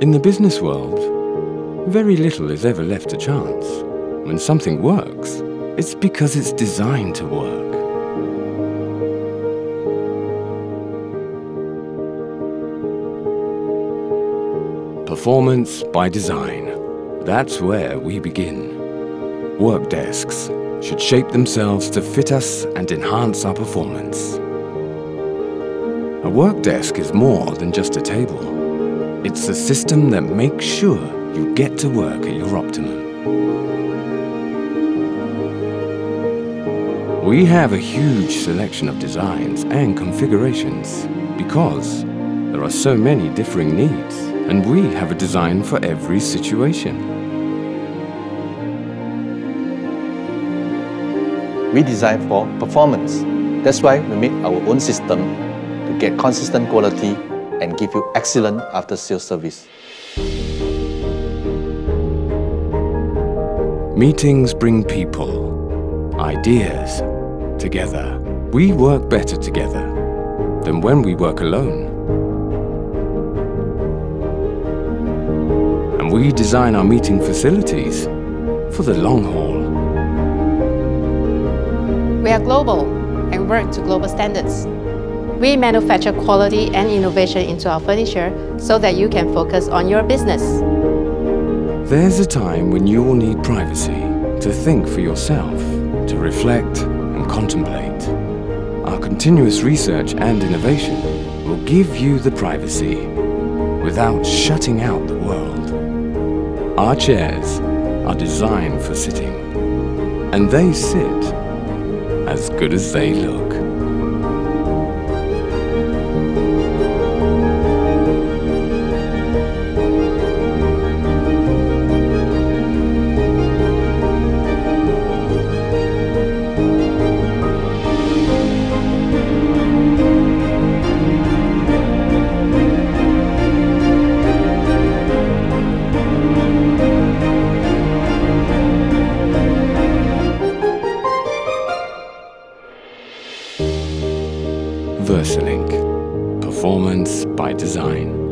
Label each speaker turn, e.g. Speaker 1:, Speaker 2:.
Speaker 1: In the business world, very little is ever left to chance. When something works, it's because it's designed to work. Performance by design. That's where we begin. Work desks should shape themselves to fit us and enhance our performance. A work desk is more than just a table. It's a system that makes sure you get to work at your optimum. We have a huge selection of designs and configurations because there are so many differing needs and we have a design for every situation.
Speaker 2: We design for performance. That's why we make our own system to get consistent quality and give you excellent after-sales service.
Speaker 1: Meetings bring people, ideas, together. We work better together than when we work alone. And we design our meeting facilities for the long haul.
Speaker 3: We are global and work to global standards. We manufacture quality and innovation into our furniture so that you can focus on your business.
Speaker 1: There's a time when you will need privacy to think for yourself, to reflect and contemplate. Our continuous research and innovation will give you the privacy without shutting out the world. Our chairs are designed for sitting, and they sit as good as they look. VersaLink. Performance by design.